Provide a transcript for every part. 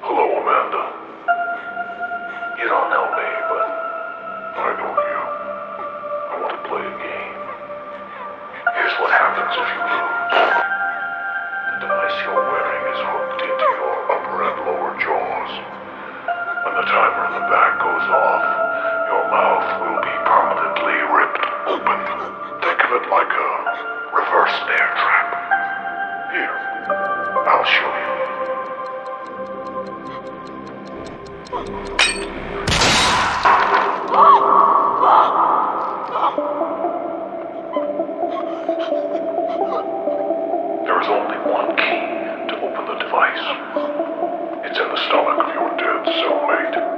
Hello, Amanda. You don't know a reverse bear trap. Here, I'll show you. There is only one key to open the device. It's in the stomach of your dead cellmate.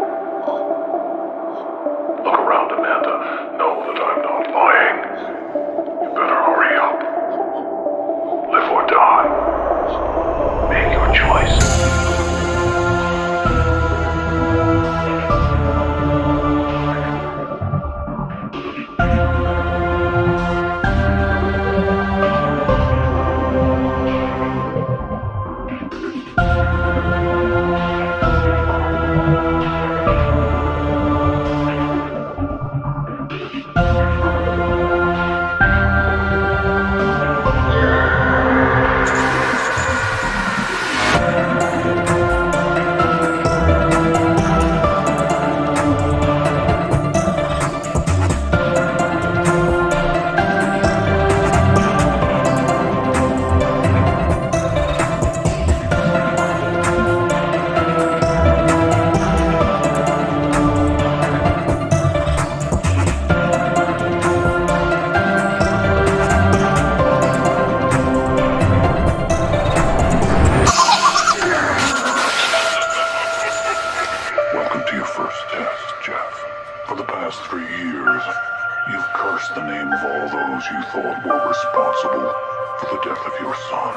Responsible for the death of your son.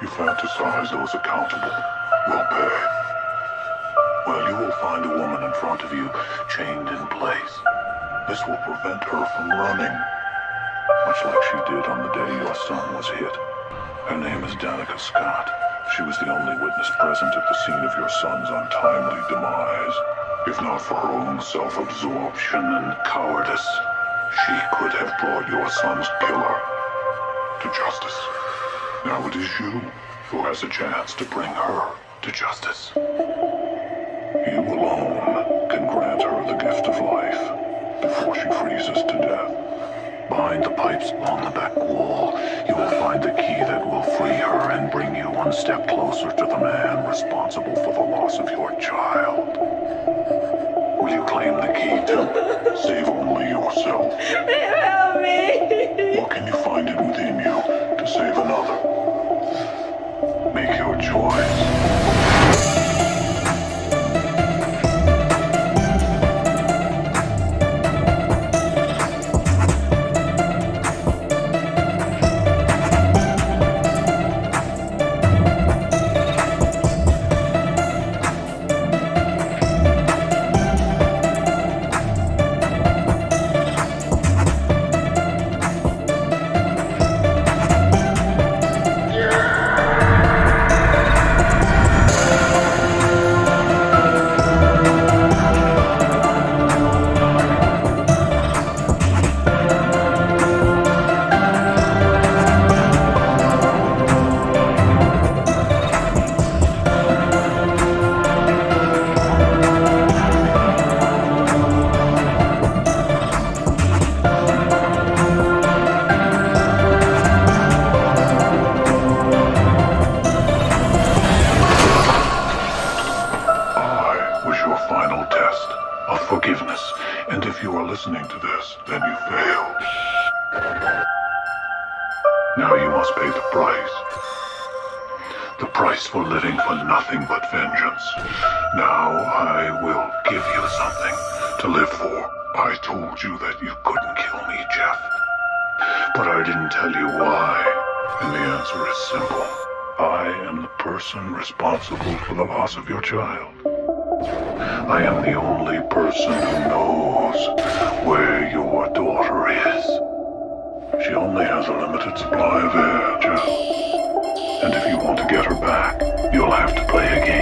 You fantasize those accountable will pay. Well, you will find a woman in front of you, chained in place. This will prevent her from running, much like she did on the day your son was hit. Her name is Danica Scott. She was the only witness present at the scene of your son's untimely demise. If not for her own self-absorption and cowardice, she could have brought your son's killer to justice. Now it is you who has a chance to bring her to justice. You alone can grant her the gift of life before she freezes to death. Behind the pipes along the back wall, you will find the key that will free her and bring you one step closer to the man responsible for the loss of your child. Will you claim the key to save yourself? Help me! Or can you find it within you to save another? Make your choice. Listening to this, then you failed. Now you must pay the price. The price for living for nothing but vengeance. Now I will give you something to live for. I told you that you couldn't kill me, Jeff. But I didn't tell you why. And the answer is simple. I am the person responsible for the loss of your child. I am the only person who knows where your daughter is. She only has a limited supply of air. And if you want to get her back, you'll have to play a game.